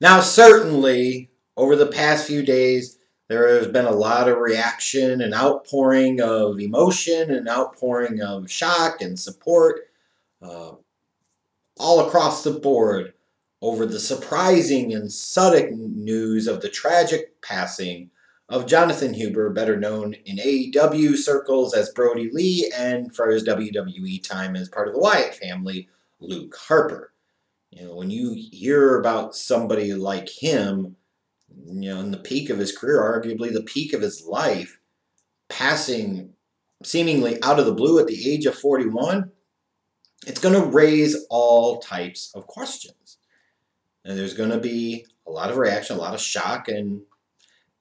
Now, certainly, over the past few days, there has been a lot of reaction and outpouring of emotion and outpouring of shock and support uh, all across the board over the surprising and sudden news of the tragic passing of Jonathan Huber, better known in AEW circles as Brodie Lee, and for his WWE time as part of the Wyatt family, Luke Harper. You know, when you hear about somebody like him, you know, in the peak of his career, arguably the peak of his life, passing seemingly out of the blue at the age of 41, it's going to raise all types of questions. And there's going to be a lot of reaction, a lot of shock, and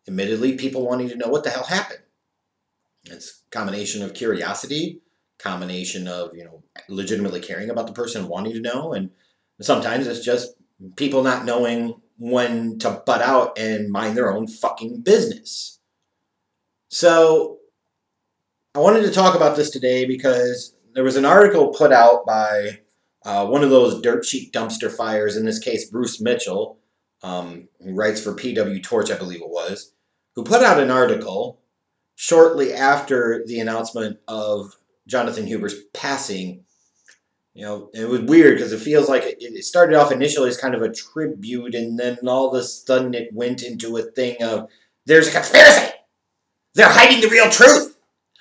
admittedly, people wanting to know what the hell happened. It's a combination of curiosity, combination of, you know, legitimately caring about the person, wanting to know, and sometimes it's just people not knowing when to butt out and mind their own fucking business. So, I wanted to talk about this today because there was an article put out by uh, one of those dirt sheet dumpster fires, in this case, Bruce Mitchell, um, who writes for PW Torch, I believe it was, who put out an article shortly after the announcement of Jonathan Huber's passing. You know, it was weird because it feels like it, it started off initially as kind of a tribute, and then all of a sudden it went into a thing of there's a conspiracy. They're hiding the real truth.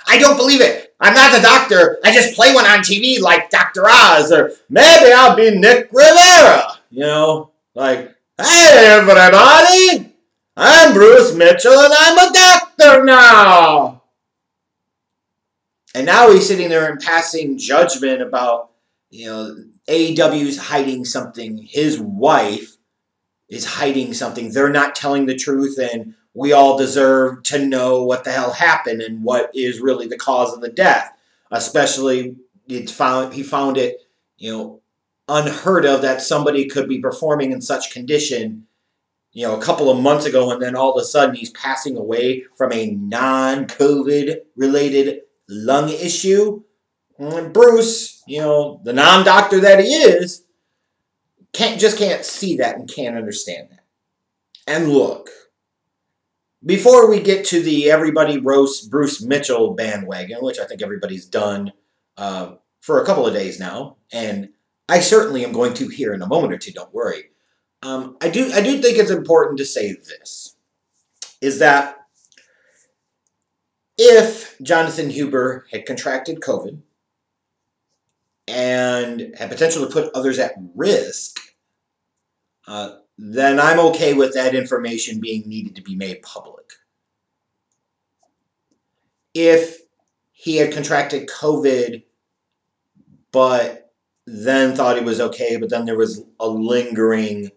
I don't believe it. I'm not the doctor. I just play one on TV like Dr. Oz, or maybe I'll be Nick Riviera. You know, like, hey, everybody, I'm Bruce Mitchell and I'm a doctor now. And now he's sitting there and passing judgment about, you know, AEW's hiding something. His wife is hiding something. They're not telling the truth, and we all deserve to know what the hell happened and what is really the cause of the death. Especially, it's found he found it, you know, unheard of that somebody could be performing in such condition you know, a couple of months ago, and then all of a sudden he's passing away from a non COVID related lung issue. Bruce, you know, the non doctor that he is, can't just can't see that and can't understand that. And look, before we get to the everybody roast Bruce Mitchell bandwagon, which I think everybody's done uh, for a couple of days now, and I certainly am going to here in a moment or two, don't worry. Um, I do I do think it's important to say this is that if Jonathan Huber had contracted COVID and had potential to put others at risk, uh, then I'm okay with that information being needed to be made public. If he had contracted COVID, but then thought he was okay, but then there was a lingering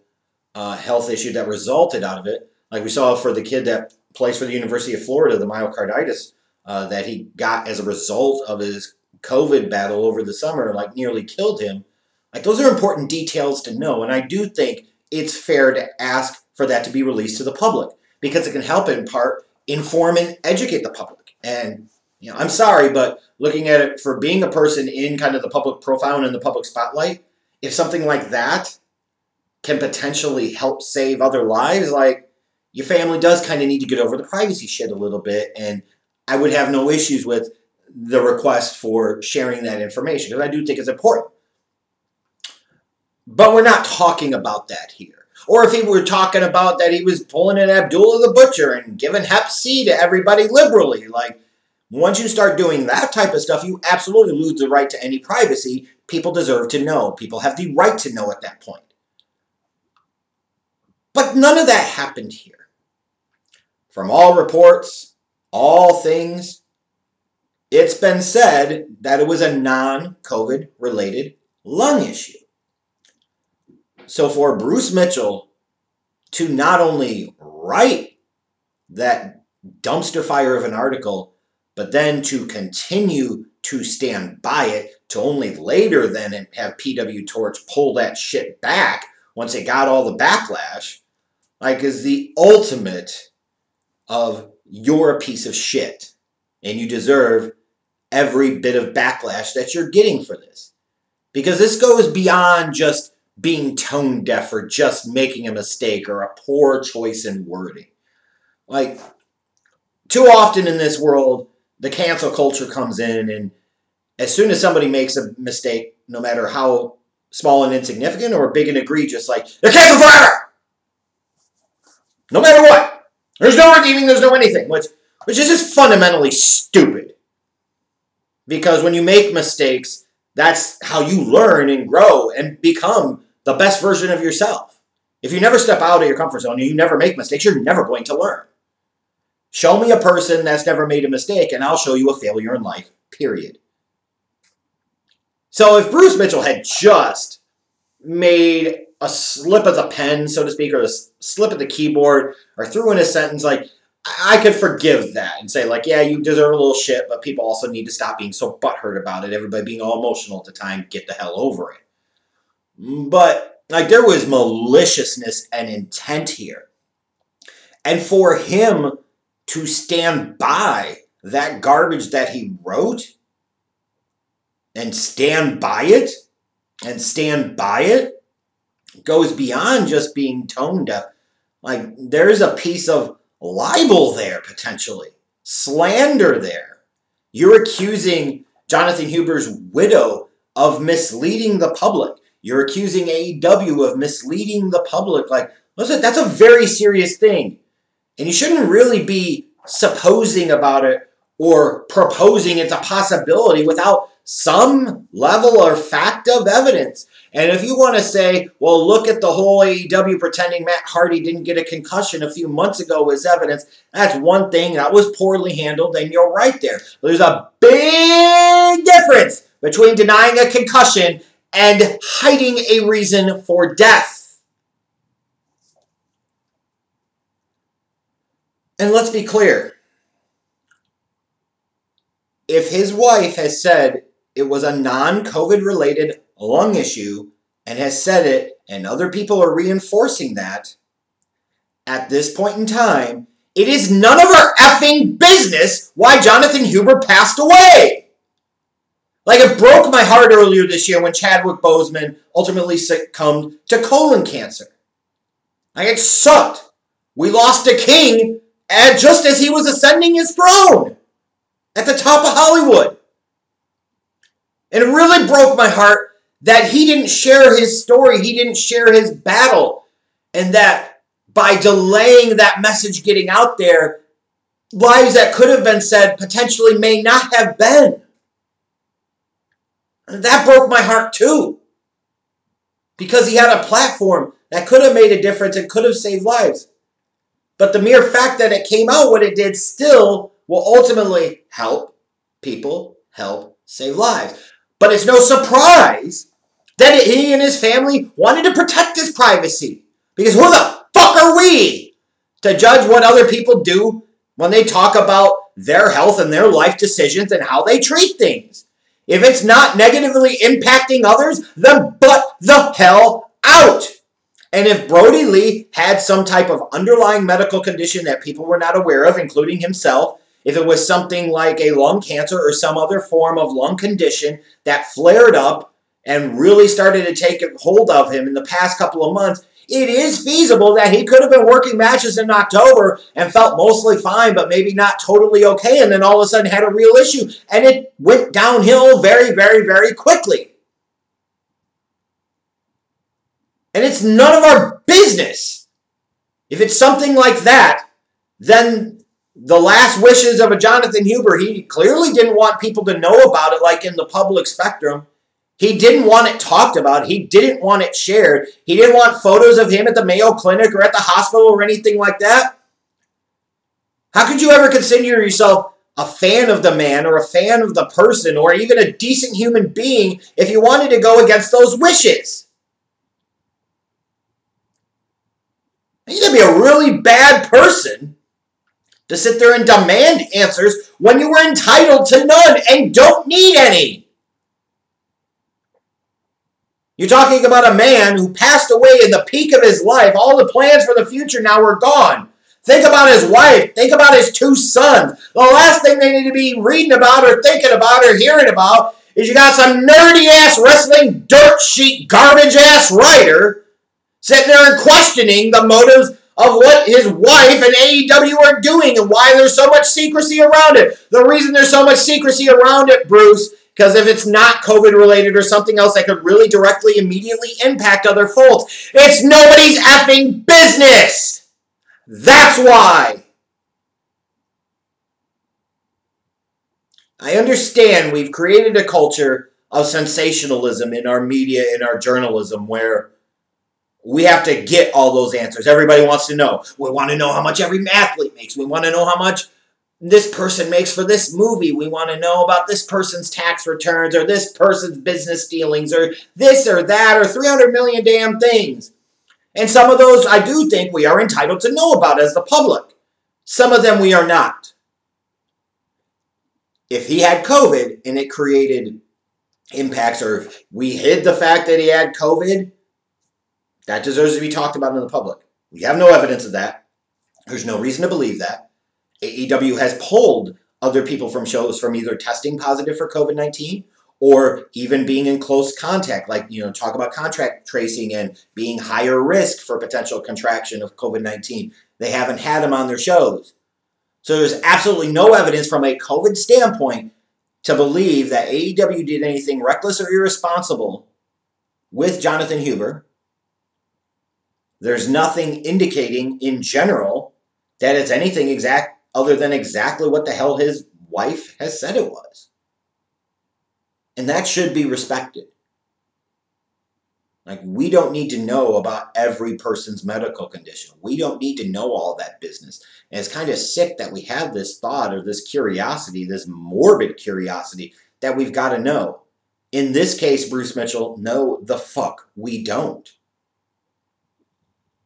uh, health issue that resulted out of it. Like we saw for the kid that plays for the University of Florida, the myocarditis uh, that he got as a result of his COVID battle over the summer, like nearly killed him. Like those are important details to know, and I do think it's fair to ask for that to be released to the public because it can help in part inform and educate the public. And you know, I'm sorry, but looking at it for being a person in kind of the public profile and in the public spotlight, if something like that can potentially help save other lives, like your family does kind of need to get over the privacy shit a little bit. And I would have no issues with the request for sharing that information because I do think it's important. But we're not talking about that here. Or if he were talking about that he was pulling an Abdullah the Butcher and giving Hep C to everybody liberally, like once you start doing that type of stuff, you absolutely lose the right to any privacy. People deserve to know. People have the right to know at that point. But none of that happened here. From all reports, all things, it's been said that it was a non COVID related lung issue. So for Bruce Mitchell to not only write that dumpster fire of an article, but then to continue to stand by it, to only later then have PW Torch pull that shit back once it got all the backlash, like is the ultimate of you're a piece of shit and you deserve every bit of backlash that you're getting for this. Because this goes beyond just being tone deaf or just making a mistake or a poor choice in wording. Like, too often in this world, the cancel culture comes in, and as soon as somebody makes a mistake, no matter how small and insignificant or big and egregious, like, they're canceled forever! No matter what. There's no redeeming, there's no anything, which, which is just fundamentally stupid. Because when you make mistakes, that's how you learn and grow and become the best version of yourself. If you never step out of your comfort zone and you never make mistakes, you're never going to learn. Show me a person that's never made a mistake, and I'll show you a failure in life, period. So if Bruce Mitchell had just made a slip of the pen, so to speak, or a slip of the keyboard, or threw in a sentence like, I could forgive that and say, like, yeah, you deserve a little shit, but people also need to stop being so butthurt about it. Everybody being all emotional at the time, get the hell over it. Mm, but, like, there was maliciousness and intent here. And for him to stand by that garbage that he wrote and stand by it and stand by it goes beyond just being tone deaf. Like, there's a piece of libel there, potentially, slander there. You're accusing Jonathan Huber's widow of misleading the public. You're accusing AEW of misleading the public. Like, listen, that's a very serious thing. And you shouldn't really be supposing about it or proposing it's a possibility without some level or fact of evidence. And if you want to say, well, look at the whole AEW pretending Matt Hardy didn't get a concussion a few months ago as evidence, that's one thing that was poorly handled, and you're right there. There's a big difference between denying a concussion and hiding a reason for death. And let's be clear. If his wife has said it was a non COVID related lung issue and has said it, and other people are reinforcing that, at this point in time, it is none of our effing business why Jonathan Huber passed away. Like it broke my heart earlier this year when Chadwick Boseman ultimately succumbed to colon cancer. Like it sucked. We lost a king and just as he was ascending his throne at the top of Hollywood. And it really broke my heart that he didn't share his story, he didn't share his battle, and that by delaying that message getting out there, lives that could have been said potentially may not have been. And that broke my heart too. Because he had a platform that could have made a difference and could have saved lives. But the mere fact that it came out what it did still will ultimately help people help save lives. But it's no surprise that he and his family wanted to protect his privacy. Because who the fuck are we to judge what other people do when they talk about their health and their life decisions and how they treat things? If it's not negatively impacting others, then butt the hell out. And if Brodie Lee had some type of underlying medical condition that people were not aware of, including himself, if it was something like a lung cancer or some other form of lung condition that flared up and really started to take hold of him in the past couple of months, it is feasible that he could have been working matches in October and felt mostly fine, but maybe not totally okay, and then all of a sudden had a real issue. And it went downhill very, very, very quickly. And it's none of our business. If it's something like that, then the last wishes of a Jonathan Huber, he clearly didn't want people to know about it like in the public spectrum. He didn't want it talked about. He didn't want it shared. He didn't want photos of him at the Mayo Clinic or at the hospital or anything like that. How could you ever consider yourself a fan of the man or a fan of the person or even a decent human being if you wanted to go against those wishes? You would be a really bad person to sit there and demand answers when you were entitled to none and don't need any. You're talking about a man who passed away in the peak of his life. All the plans for the future now are gone. Think about his wife. Think about his two sons. The last thing they need to be reading about or thinking about or hearing about is you got some nerdy ass wrestling dirt sheet garbage ass writer sitting there and questioning the motives of what his wife and AEW are doing and why there's so much secrecy around it. The reason there's so much secrecy around it, Bruce, because if it's not COVID related or something else that could really directly, immediately impact other folks, it's nobody's effing business. That's why. I understand we've created a culture of sensationalism in our media, in our journalism, where we have to get all those answers. Everybody wants to know. We want to know how much every athlete makes. We want to know how much this person makes for this movie. We want to know about this person's tax returns or this person's business dealings or this or that or 300 million damn things. And some of those I do think we are entitled to know about as the public. Some of them we are not. If he had COVID and it created impacts, or if we hid the fact that he had COVID, that deserves to be talked about in the public. We have no evidence of that. There's no reason to believe that. AEW has pulled other people from shows from either testing positive for COVID 19 or even being in close contact, like, you know, talk about contract tracing and being higher risk for potential contraction of COVID 19. They haven't had them on their shows. So there's absolutely no evidence from a COVID standpoint to believe that AEW did anything reckless or irresponsible with Jonathan Huber there's nothing indicating in general that it's anything exact other than exactly what the hell his wife has said it was. And that should be respected. Like, we don't need to know about every person's medical condition. We don't need to know all that business. And it's kind of sick that we have this thought or this curiosity, this morbid curiosity that we've got to know. In this case, Bruce Mitchell, no, the fuck, we don't.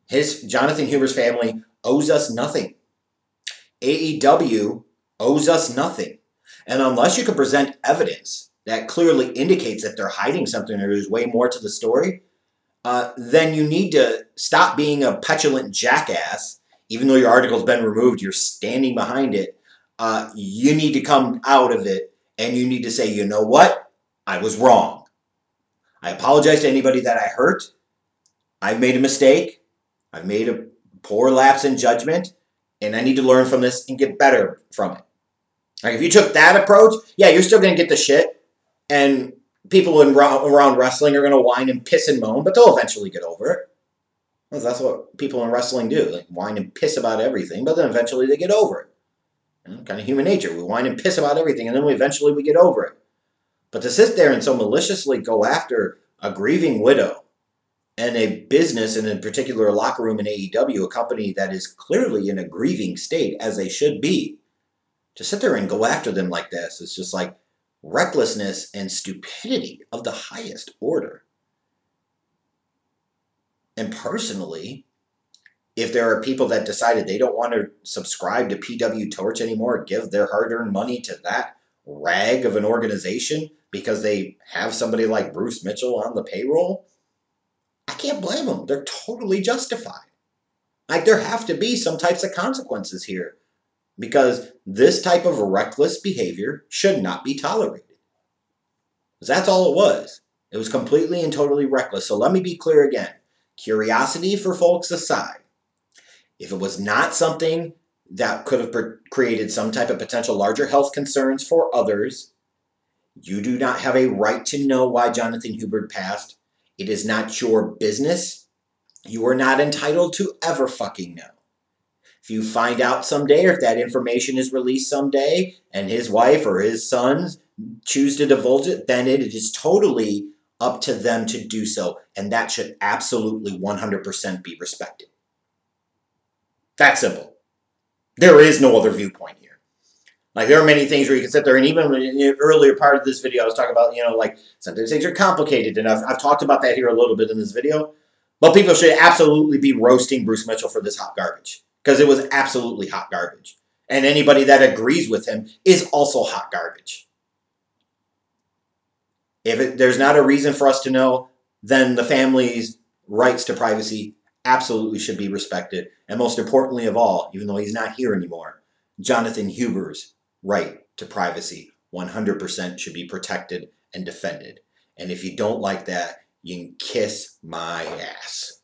His Jonathan Huber's family owes us nothing. AEW owes us nothing. And unless you can present evidence that clearly indicates that they're hiding something or there's way more to the story, uh, then you need to stop being a petulant jackass. Even though your article's been removed, you're standing behind it. Uh, you need to come out of it and you need to say, you know what? I was wrong. I apologize to anybody that I hurt. I've made a mistake. I've made a poor lapse in judgment, and I need to learn from this and get better from it. Like if you took that approach, yeah, you're still going to get the shit, and people in, around wrestling are going to whine and piss and moan, but they'll eventually get over it. Because that's what people in wrestling do. Like whine and piss about everything, but then eventually they get over it. You know, kind of human nature. We whine and piss about everything, and then we eventually we get over it. But to sit there and so maliciously go after a grieving widow and a business, and in particular a locker room in AEW, a company that is clearly in a grieving state, as they should be, to sit there and go after them like this is just like recklessness and stupidity of the highest order. And personally, if there are people that decided they don't want to subscribe to PW Torch anymore, give their hard earned money to that rag of an organization because they have somebody like Bruce Mitchell on the payroll, I can't blame them. They're totally justified. Like there have to be some types of consequences here because this type of reckless behavior should not be tolerated. That's all it was. It was completely and totally reckless. So let me be clear again. Curiosity for folks aside, if it was not something that could have created some type of potential larger health concerns for others, you do not have a right to know why Jonathan Huber passed it is not your business. You are not entitled to ever fucking know. If you find out someday, or if that information is released someday, and his wife or his sons choose to divulge it, then it is totally up to them to do so, and that should absolutely 100% be respected. That simple. There is no other viewpoint. Like there are many things where you can sit there, and even in the earlier part of this video, I was talking about, you know, like sometimes things are complicated, and I've, I've talked about that here a little bit in this video. But people should absolutely be roasting Bruce Mitchell for this hot garbage because it was absolutely hot garbage. And anybody that agrees with him is also hot garbage. If it, there's not a reason for us to know, then the family's rights to privacy absolutely should be respected. And most importantly of all, even though he's not here anymore, Jonathan Huber's right to privacy 100% should be protected and defended. And if you don't like that, you can kiss my ass.